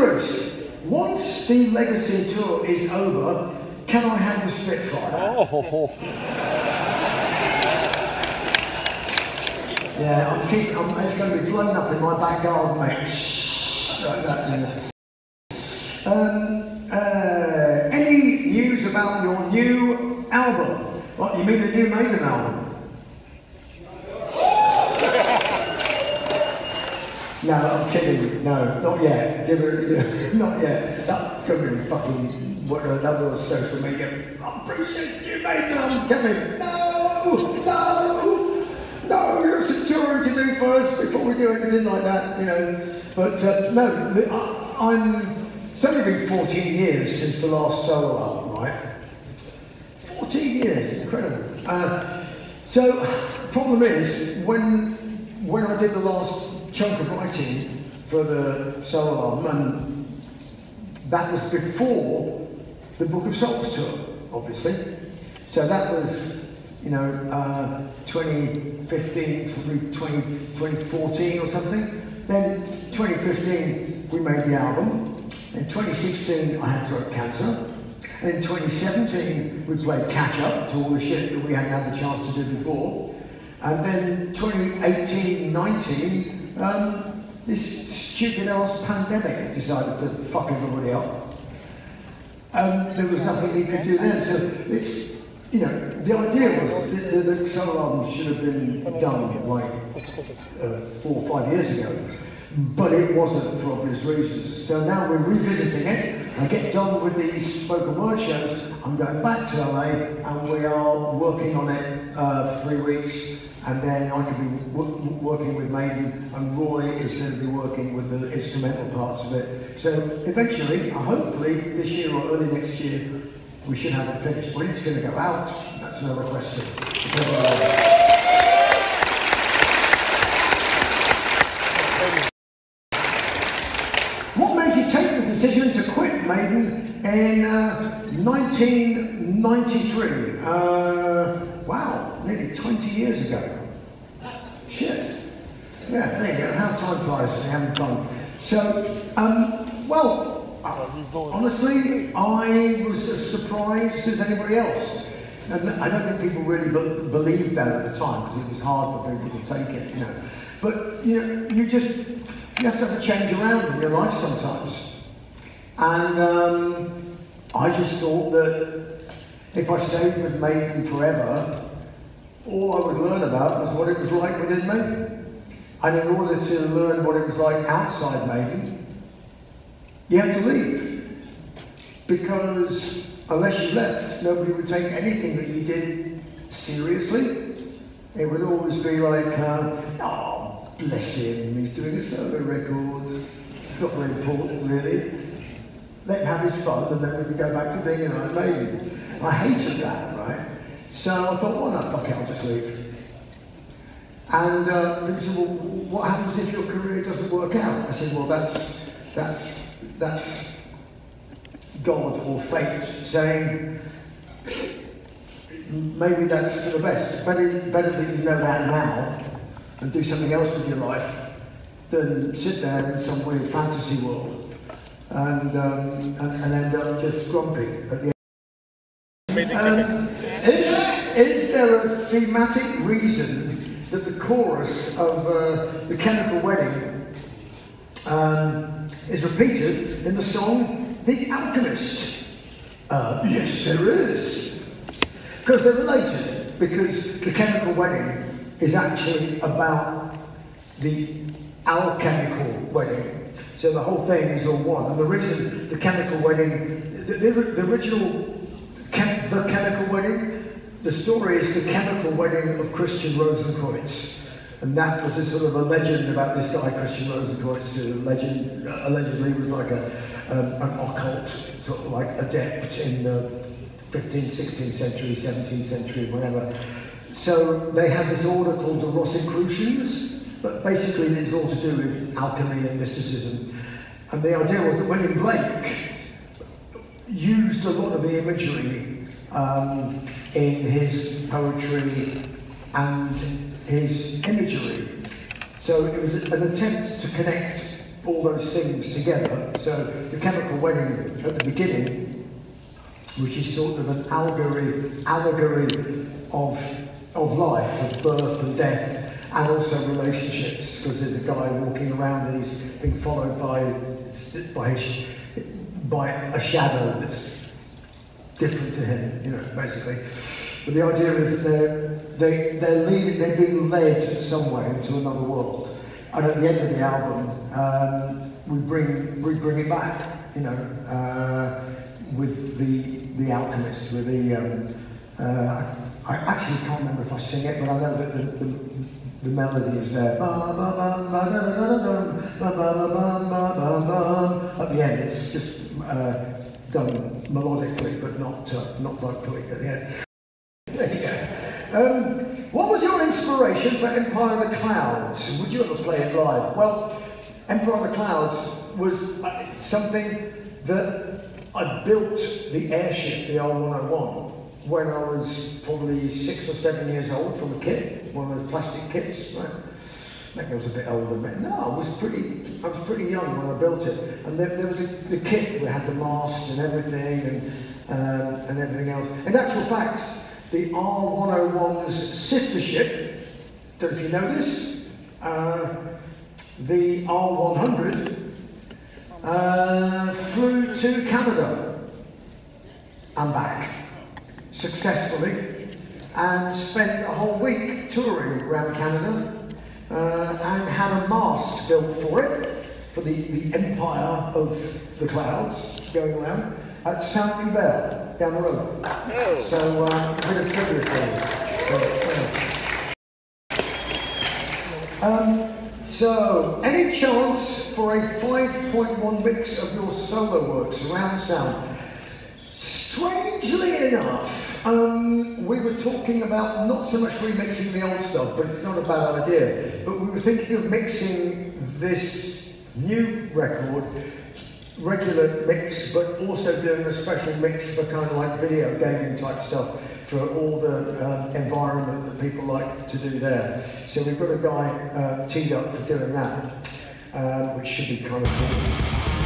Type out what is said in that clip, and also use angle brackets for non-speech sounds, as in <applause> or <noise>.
Bruce, once the Legacy tour is over, can I have the Spitfire? Oh, Yeah, I'm keep, I'm, it's going to be blown up in my back garden, mate. Shh, like that, yeah. Um, uh, any news about your new album? What, you mean the new Maiden album? No, I'm kidding. No, not yet. Give it, <laughs> not yet. That's going to be fucking what uh, that was social media. I'm sure you albums. Get me? No, no, no. You're some touring to do first before we do anything like that, you know. But uh, no, the, I, I'm. It's only been 14 years since the last solo album, right? 14 years, incredible. Uh, so, problem is, when when I did the last chunk of writing for the solo album, and that was before the Book of Souls tour, obviously. So that was, you know, uh, 2015, 20, 2014 or something. Then 2015, we made the album. In 2016, I had throat cancer. And in 2017, we played catch up to all the shit that we hadn't had the chance to do before. And then 2018, 19, um, this stupid ass pandemic decided to fuck everybody up. And there was nothing he could do then. So it's, you know, the idea was that the solo album should have been done like uh, four or five years ago. But it wasn't for obvious reasons. So now we're revisiting it. I get done with these spoken word shows. I'm going back to LA and we are working on it uh, for three weeks. And then I could be working with Maiden, and Roy is going to be working with the instrumental parts of it. So eventually, hopefully, this year or early next year, we should have it finished. When it's going to go out, that's another question made you take the decision to quit Maiden in uh, 1993? Uh, wow, nearly 20 years ago. Shit. Yeah, there you go. How time flies and having fun. So, um, well, uh, honestly, I was as surprised as anybody else. And I don't think people really be- believed that at the time because it was hard for people to take it, you know. But you know, you just you have to have a change around in your life sometimes. And um, I just thought that if I stayed with Maiden forever, all I would learn about was what it was like within Maiden. And in order to learn what it was like outside Maiden, you had to leave. Because unless you left, nobody would take anything that you did seriously. It would always be like, uh, oh, bless him, he's doing a solo record. It's not very important, really. Let him have his fun, and then we go back to being an old Maiden. I hated that, right? So I thought, well, no, fuck it, I'll just leave. And uh, people said, well, what happens if your career doesn't work out? I said, well, that's, that's, that's God or fate saying, maybe that's the best. Better, better that you know that now and do something else with your life than sit there in some weird fantasy world and, um, and, and end up just grumpy at the end. Um, is, is there a thematic reason that the chorus of uh, The Chemical Wedding um, is repeated in the song The Alchemist? Uh, yes, there is. Because they're related, because The Chemical Wedding is actually about the alchemical wedding. So the whole thing is all one. And the reason the chemical wedding, the, the, the original chem, The Chemical Wedding, the story is the chemical wedding of Christian Rosenkreutz. And that was a sort of a legend about this guy, Christian Rosenkreutz, who legend, allegedly was like a, um, an occult, sort of like adept in the 15th, 16th century, 17th century, whatever. So they had this order called the Rosicrucians, but basically it was all to do with alchemy and mysticism. And the idea was that William Blake used a lot of the imagery um, in his poetry and his imagery. So it was an attempt to connect all those things together. So the chemical wedding at the beginning, which is sort of an allegory, allegory of, of life, of birth and death, and also relationships, because there's a guy walking around and he's being followed by, by, by a shadow that's different to him, you know, basically. But the idea is they're, they, they're, leading, they're being led somewhere into another world. And at the end of the album, um, we, bring, we bring it back, you know, uh, with the, the alchemist, with the, um, uh, I actually can't remember if I sing it, but I know that the, the, the melody is there. At the end, it's just uh, done melodically, but not, uh, not vocally at the end. <laughs> Um, what was your inspiration for Empire of the Clouds? Would you ever play it live? Well, Empire of the Clouds was uh, something that I built the airship, the R101, when I was probably six or seven years old from a kit, one of those plastic kits, right? Maybe I was a bit older. But no, I was pretty. I was pretty young when I built it, and there, there was a, the kit. We had the mast and everything, and um, and everything else. In actual fact, the R101's sister ship, don't know if you know this, uh, the R100 uh, flew to Canada and back successfully and spent a whole week touring around Canada uh, and had a mast built for it, for the, the empire of the clouds going around at Saint Hubert down the road. Oh. So uh, a bit of trivia for you. So, um, so, any chance for a 5.1 mix of your solo works, surround sound? Strangely enough, um, we were talking about not so much remixing the old stuff, but it's not a bad idea. But we were thinking of mixing this new record regular mix, but also doing a special mix for kind of like video gaming type stuff for all the um, environment that people like to do there. So we've got a guy uh, teed up for doing that, um, which should be kind of cool.